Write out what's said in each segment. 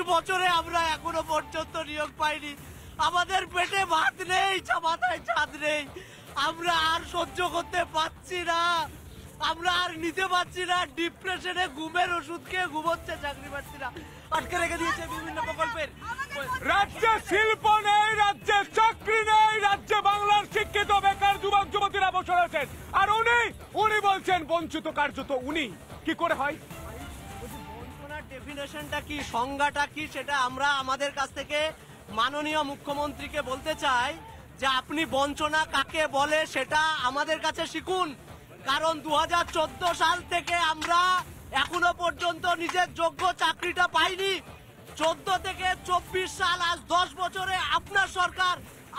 বছরে আমরা এখনও পর্যন্ত নিয়োগ পাইনি। আমাদের পেটে ভাত নেই মাথায় ছাদ নেই। আমরা আর সহ্য করতে পারছি না। আমরা আর নিতে পারছি না। ডিপ্রেশনে ঘুমের ওষুধ খেয়ে ঘুমোচ্ছে চাকরি প্রার্থীরা। আটকে রেখে দিয়েছে বিভিন্ন প্রকল্পের। রাজ্যে শিল্প নেই, রাজ্যে চাকরি নেই, রাজ্যে বাংলার শিক্ষিত বেকার যুবক যুবতীরা বসে আছেন আর উনি উনি বলছেন, বঞ্চিত কার্যত উনি। কি করে হয়? ডেফিনেশনটা কি, সংজ্ঞাটা কি, সেটা আমরা আমাদের কাছ থেকে মাননীয় মুখ্যমন্ত্রীকে বলতে চাই যে আপনি বঞ্চনা কাকে বলে সেটা আমাদের কাছে শিখুন। কারণ দু হাজার চোদ্দ সাল থেকে আমরা এখনও পর্যন্ত নিজের যোগ্য চাকরিটা পাইনি। চোদ্দ থেকে চব্বিশ সাল, আজ দশ বছরে আপনার সরকার,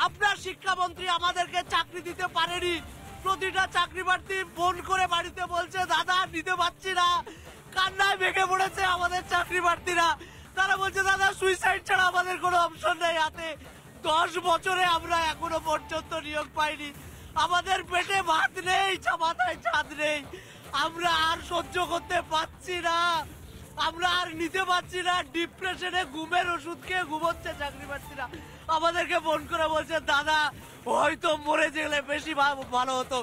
আপনার শিক্ষামন্ত্রী আমাদেরকে চাকরি দিতে পারেনি। প্রতিটা চাকরি প্রার্থী ফোন করে বাড়িতে বলছে, দাদা, নিতে পারছি না। কান্নায় ভেঙে পড়েছে আমাদের চাকরি প্রার্থীরা। তারা বলছে, দাদা সুইসাইড ছাড়া আমাদের কোনো অপশন নেই। হাতে দশ বছরে আমরা এখনও পর্যন্ত নিয়োগ পাইনি। আমাদের পেটে ভাত নেই মাথায় ছাদ নেই। আমরা আর সহ্য করতে পারছি না। আমরা আর নিতে পারছি না। ডিপ্রেশনে ঘুমের ওষুধ খেয়ে ঘুমোচ্ছে চাকরি প্রার্থীরা। আমাদেরকে ফোন করে বলছে, দাদা, হয়তো মরে গেলে বেশি ভালো হতো।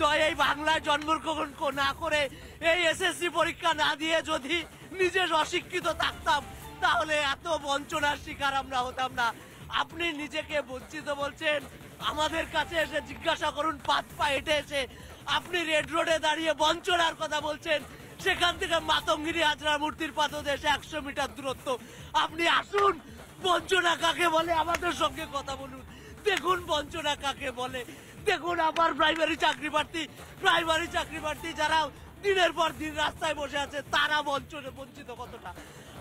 তো এই বাংলায় জন্মগ্রহণ না করে এই এসএসসি পরীক্ষা না দিয়ে যদি নিজে অশিক্ষিত থাকতাম, তাহলে এত বঞ্চনার শিকার আমরা হতাম না। আপনি নিজেকে বঞ্চিত বলছেন, আমাদের কাছে এসে জিজ্ঞাসা করুন, পাত পা হেঁটে এসে আপনি রেড রোডে দাঁড়িয়ে বঞ্চনার কথা বলছেন, সেখান থেকে মাতঙ্গিরি হাজরা মূর্তির পাদদেশে একশো মিটার দূরত্ব। আপনি আসুন, বঞ্চনা কাকে বলে আমাদের সঙ্গে কথা বলুন। দেখুন বঞ্চনা কাকে বলে। দেখুন আমার প্রাইমারি চাকরি প্রার্থী প্রাইমারি চাকরি প্রার্থী যারা দিনের পর দিন রাস্তায় বসে আছে তারা বঞ্চনে বঞ্চিত কতটা?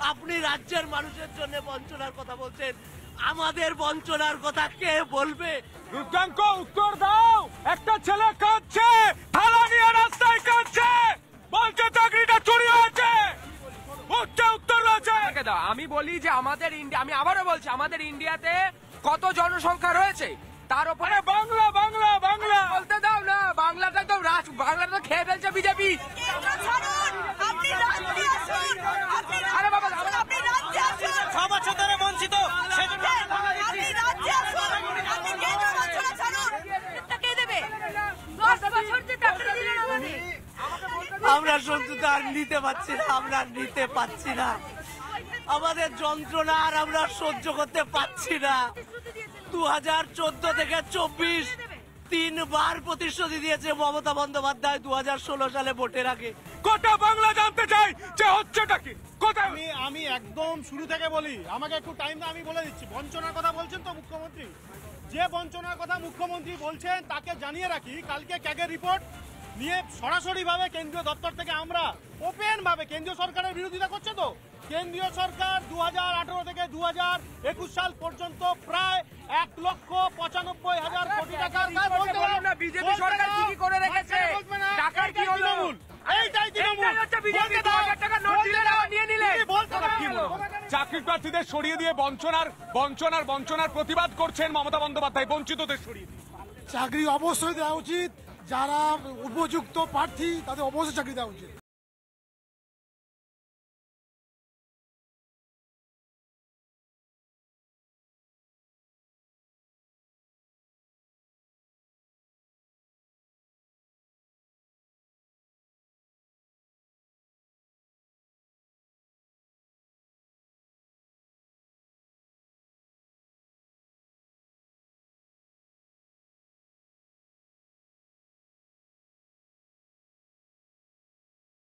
আপনি রাজ্যের মানুষের জন্য বঞ্চনার কথা বলছেন। আমাদের বঞ্চনার কথা কে বলবে? রুদ্রাঙ্ক উত্তর দাও! একটা ছেলে কাঁদছে থালা নিয়ে রাস্তায় কাঁদছে বলছে চাকরিটা চুরি হয়েছে। উত্তর রয়েছে। আমি বলি যে আমাদের ইন্ডিয়া আমি আবারও বলছি আমাদের ইন্ডিয়াতে কত জনসংখ্যা রয়েছে? তার উপরে বাংলা বাংলা বাংলা। বলতে দাও না বাংলাটা তো রাজ বাংলাটা তো খেয়ে ফেলছে বিজেপি। আরে বাবা, ছ বছর ধরে বঞ্চিত আমরা সত্যতা আর নিতে পারছি না আমরা আর নিতে পারছি না। আমাদের যন্ত্রণা আর আমরা সহ্য করতে পারছি না। দু হাজার চোদ্দ থেকে চব্বিশ তিনবার প্রতিশ্রুতি দিয়েছে মমতা বন্দ্যোপাধ্যায় দু হাজার ষোলো সালে ভোটের আগে। গোটা বাংলা জানতে চাই যে হচ্ছেটা কি? কোথায়? আমি আমি একদম শুরু থেকে বলি আমাকে একটু টাইম দাও আমি বলে দিচ্ছি। বঞ্চনার কথা বলছেন তো মুখ্যমন্ত্রী? যে বঞ্চনার কথা মুখ্যমন্ত্রী বলছেন তাকে জানিয়ে রাখি কালকে ক্যাগের রিপোর্ট নিয়ে সরাসরি ভাবে কেন্দ্রীয় দপ্তর থেকে আমরা ওপেন ভাবে কেন্দ্রীয় সরকারের বিরোধিতা করছে তো? কেন্দ্রীয় সরকার দু হাজার আঠারো থেকে দু হাজার একুশ সাল পর্যন্ত প্রায় এক লক্ষ পঁচানব্বই হাজার কোটি টাকার কাজ বলতে পারো না, BJP সরকার কি কি করে রেখেছে? টাকার কি তৃণমূল, এইটাই তৃণমূল। এইটাই হচ্ছে BJP, বলতে দাও, 2000 টাকার নোট দিলেন, আবার নিয়ে নিলেন। তুমি বলতে দাও। কি বলব? চাকরি প্রার্থীদের সরিয়ে দিয়ে বঞ্চনার বঞ্চনার বঞ্চনার প্রতিবাদ করছেন মমতা বন্দ্যোপাধ্যায় বঞ্চিতদের সরিয়ে চাকরি অবশ্যই দেওয়া উচিত। যারা উপযুক্ত প্রার্থী তাদের অবশ্যই চাকরি দেওয়া উচিত।